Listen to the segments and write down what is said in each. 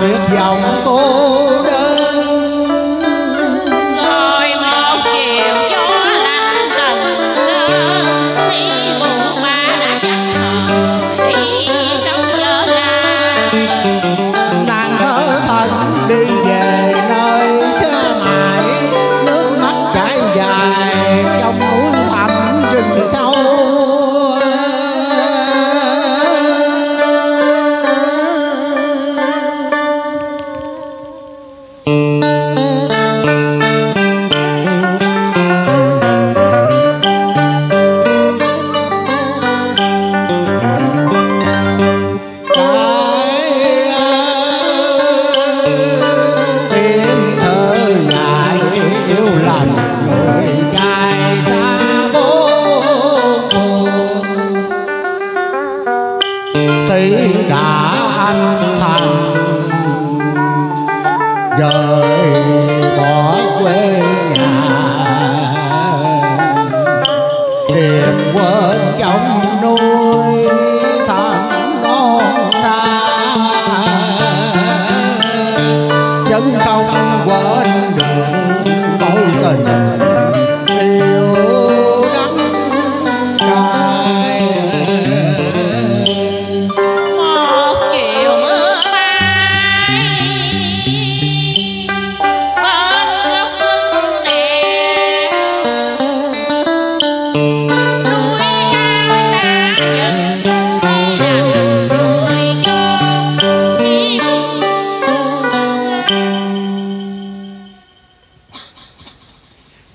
tuyệt vọng cô đừng quên chồng nuôi thằng con ta chân không quên được mối tình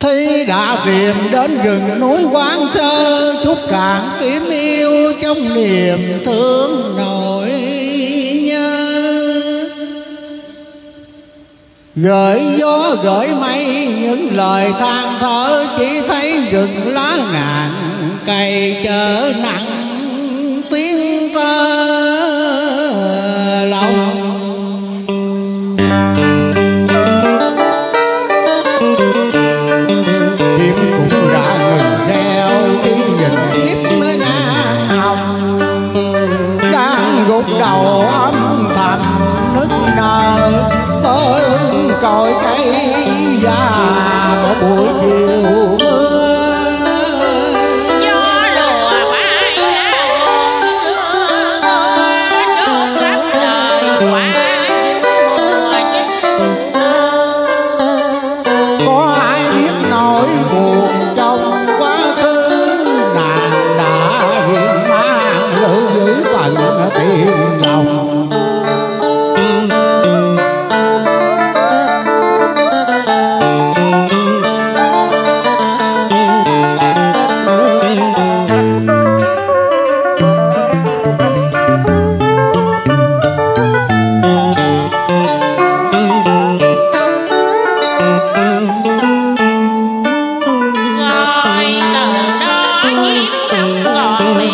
thấy đã tìm đến rừng núi quán sơ Chút cạn kiếm yêu trong niềm thương nổi nhớ. Gửi gió gửi mây, những lời than thở, Chỉ thấy rừng lá ngàn cây chở nặng đầu âm thầm nức nở ơi còi cây già một buổi chiều